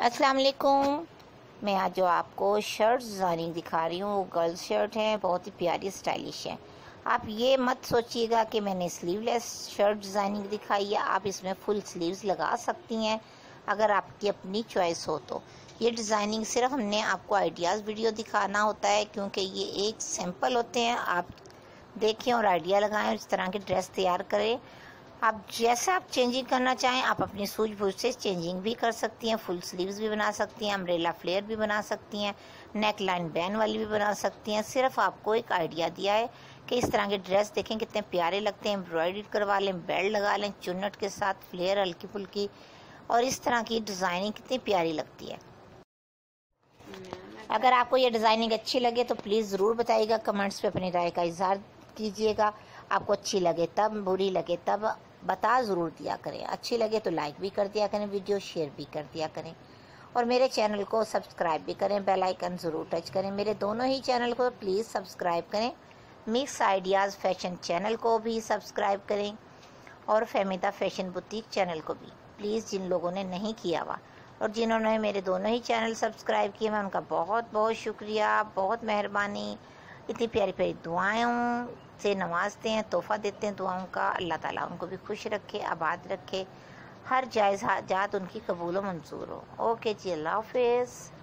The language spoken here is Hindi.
अस्सलाम वालेकुम। मैं आज जो आपको शर्ट डिज़ाइनिंग दिखा रही हूँ, वो गर्ल्स शर्ट है, बहुत ही प्यारी स्टाइलिश है। आप ये मत सोचिएगा कि मैंने स्लीवलेस शर्ट डिज़ाइनिंग दिखाई है, आप इसमें फुल स्लीव्स लगा सकती हैं, अगर आपकी अपनी चॉइस हो तो। ये डिज़ाइनिंग सिर्फ़ हमने आपको आइडियाज़ वीडियो दिखाना होता है, क्योंकि ये एक सैंपल होते हैं, आप देखें और आइडिया लगाएँ इस तरह की ड्रेस तैयार करें। आप जैसा आप चेंजिंग करना चाहें, आप अपनी सूझबूझ से चेंजिंग भी कर सकती हैं फुल स्लीव्स भी बना सकती हैं अम्ब्रेला फ्लेयर भी बना सकती हैं नेक लाइन बैन वाली भी बना सकती हैं। सिर्फ़ आपको एक आइडिया दिया है कि इस तरह के ड्रेस देखें, कितने प्यारे लगते हैं। एम्ब्रॉयडरी करवा लें बेल्ट लगा लें, चुन्नट के साथ फ्लेयर हल्की फुल्की और इस तरह की डिज़ाइनिंग कितनी प्यारी लगती है। अगर आपको ये डिज़ाइनिंग अच्छी लगे तो प्लीज़ ज़रूर बताइएगा। कमेंट्स पे अपनी राय का इजहार कीजिएगा। आपको अच्छी लगे तब, बुरी लगे तब बता ज़रूर दिया करें। अच्छी लगे तो लाइक भी कर दिया करें वीडियो शेयर भी कर दिया करें। और मेरे चैनल को सब्सक्राइब भी करें बेल आइकन ज़रूर टच करें। मेरे दोनों ही चैनल को प्लीज़ सब्सक्राइब करें। मिक्स आइडियाज़ फ़ैशन चैनल को भी सब्सक्राइब करें और फेमिदा फ़ैशन बुटीक चैनल को भी। प्लीज़ जिन लोगों ने नहीं किया हुआ और जिन्होंने मेरे दोनों ही चैनल सब्सक्राइब किए मैं उनका बहुत बहुत शुक्रिया, बहुत मेहरबानी। इतनी प्यारी प्यारी दुआएँ से नवाजते हैं तोहफ़ा देते हैं दुआओं का, अल्लाह ताला उनको भी खुश रखे, आबाद रखे। हर जायज़ जात उनकी कबूल मंजूर हो। ओके जी, अल्लाह हाफिज़।